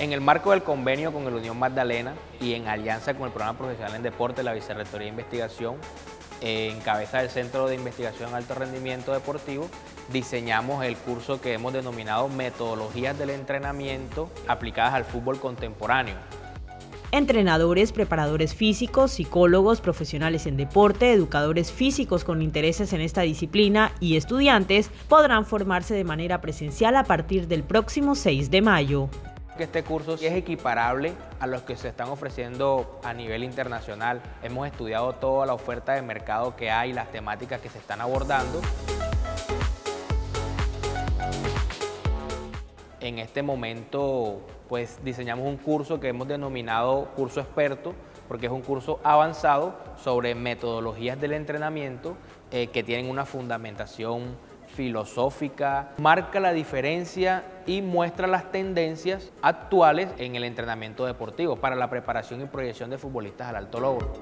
En el marco del convenio con el Unión Magdalena y en alianza con el Programa Profesional en Deporte, la Vicerrectoría de Investigación, en cabeza del Centro de Investigación Alto Rendimiento Deportivo, diseñamos el curso que hemos denominado Metodologías del Entrenamiento aplicadas al fútbol contemporáneo. Entrenadores, preparadores físicos, psicólogos, profesionales en deporte, educadores físicos con intereses en esta disciplina y estudiantes podrán formarse de manera presencial a partir del próximo 6 de mayo que este curso es equiparable a los que se están ofreciendo a nivel internacional. Hemos estudiado toda la oferta de mercado que hay, las temáticas que se están abordando. En este momento pues diseñamos un curso que hemos denominado curso experto porque es un curso avanzado sobre metodologías del entrenamiento eh, que tienen una fundamentación filosófica, marca la diferencia y muestra las tendencias actuales en el entrenamiento deportivo para la preparación y proyección de futbolistas al alto logro.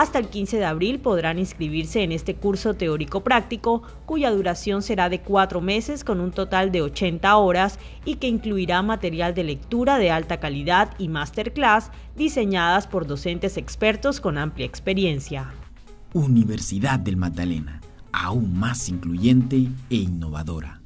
Hasta el 15 de abril podrán inscribirse en este curso teórico práctico, cuya duración será de cuatro meses con un total de 80 horas y que incluirá material de lectura de alta calidad y masterclass diseñadas por docentes expertos con amplia experiencia. Universidad del Magdalena, aún más incluyente e innovadora.